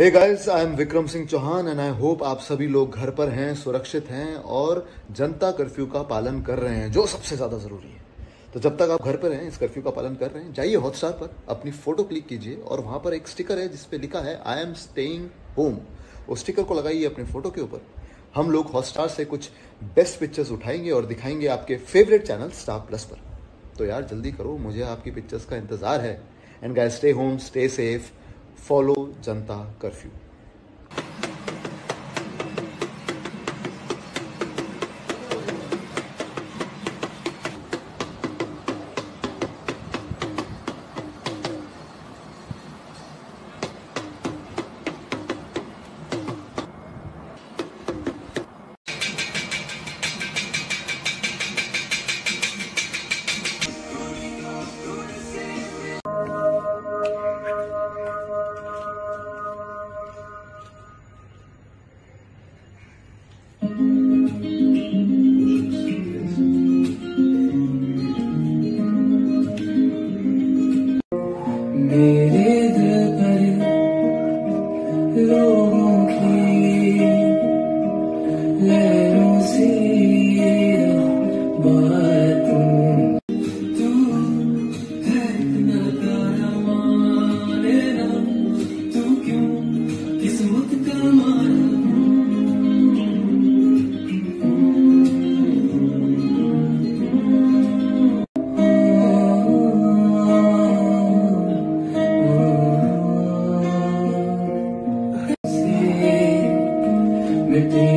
Hey guys I am Vikram Singh Chauhan and I hope आप सभी लोग घर पर हैं, सुरक्षित हैं और जनता कर्फ्यू का पालन कर रहे हैं, जो सबसे ज़्यादा ज़रूरी है। तो जब तक आप घर पर हैं, इस कर्फ्यू का पालन कर रहे हैं, जाइए हॉटस्टार पर, अपनी फ़ोटो क्लिक कीजिए और वहाँ पर एक स्टिकर है जिसपे लिखा है आई एम स्टेइंग होम उस स्टिकर को लगाइए अपने फ़ोटो के ऊपर। हम लोग हॉटस्टार से कुछ बेस्ट पिक्चर्स उठाएँगे और दिखाएँगे आपके फेवरेट चैनल स्टार प्लस पर। तो यार, जल्दी करो, मुझे आपकी पिक्चर्स का इंतज़ार है। And guys stay home stay safe follow Janata curfew Need.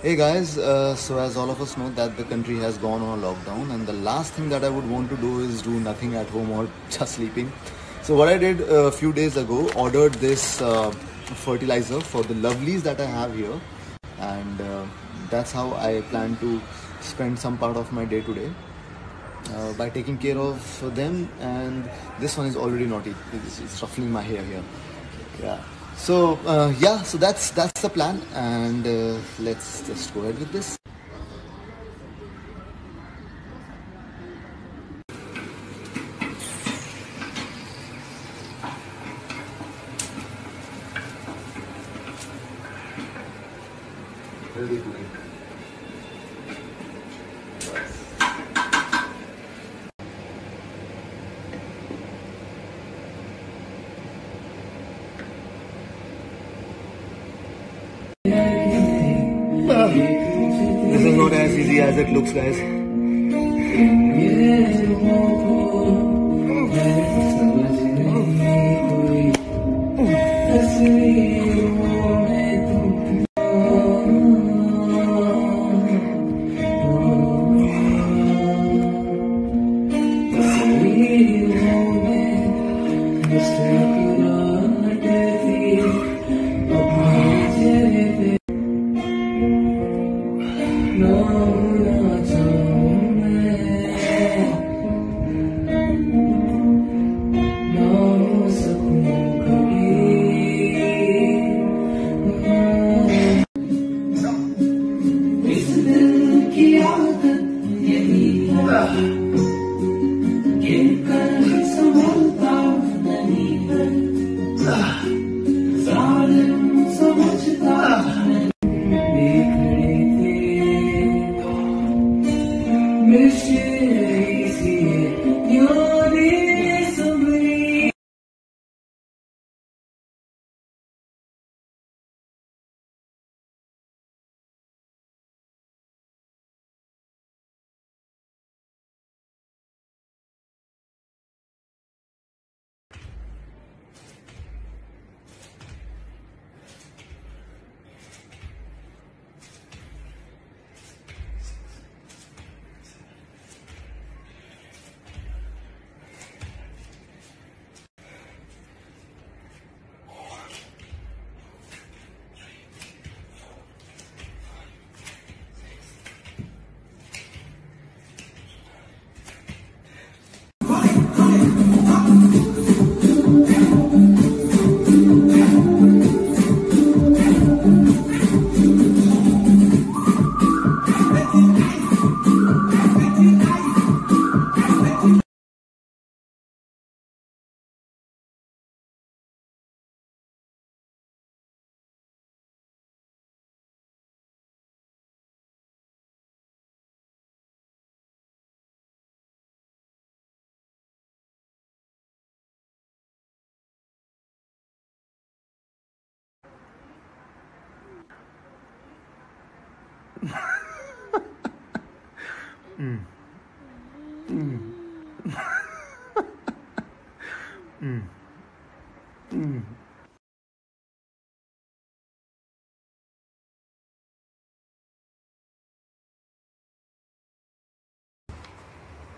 Hey guys, uh, so as all of us know that the country has gone on a lockdown and the last thing that I would want to do is do nothing at home or just sleeping. So what I did a few days ago, ordered this uh, fertilizer for the lovelies that I have here and uh, that's how I plan to spend some part of my day today. Uh, by taking care of them and this one is already naughty it's, it's ruffling my hair here yeah so uh, yeah so that's that's the plan and uh, let's just go ahead with this. As it looks, guys. इस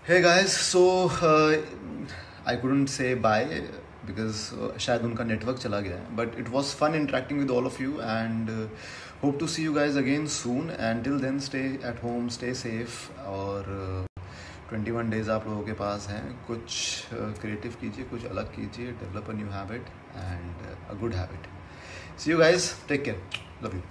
Hey guys, so uh, I couldn't say bye because uh, शायद उनका network चला गया है but it was fun interacting with all of you and hope to see you guys again soon and till then stay at home stay safe और twenty one days आप लोगों के पास हैं। कुछ क्रिएटिव कीजिए, कुछ अलग कीजिए develop a new habit and a good habit see you guys take care love you